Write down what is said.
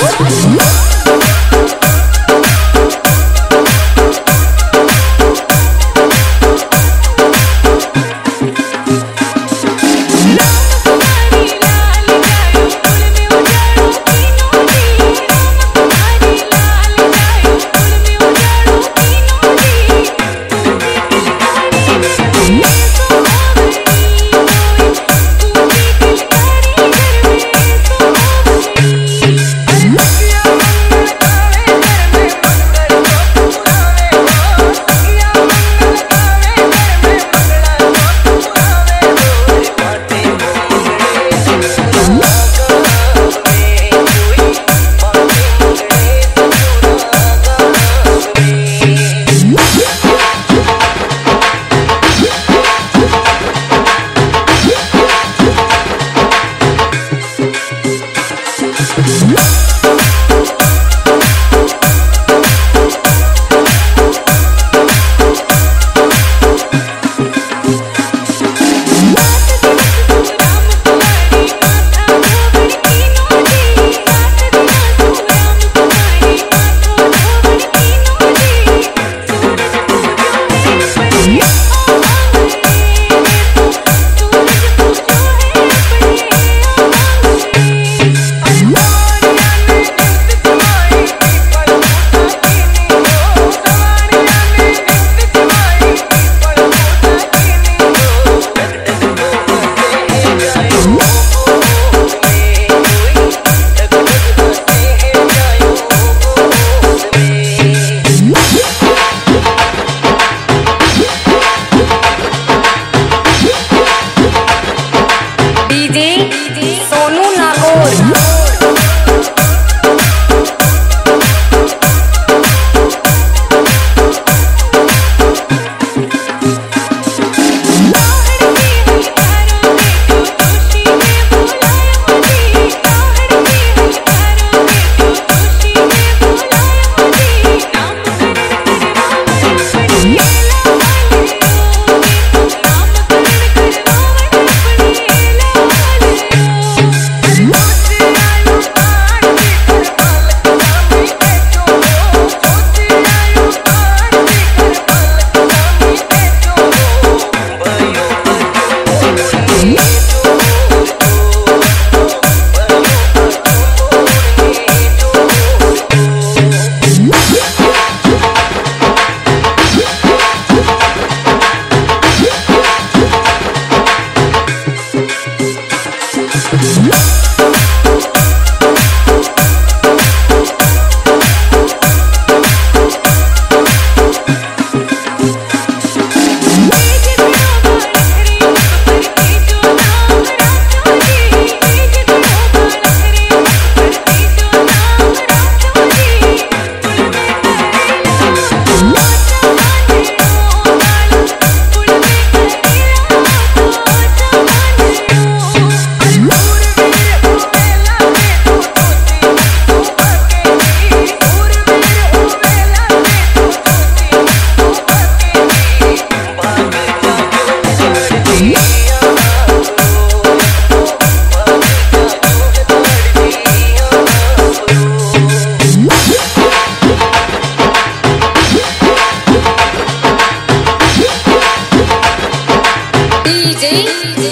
Música Bye. DJ.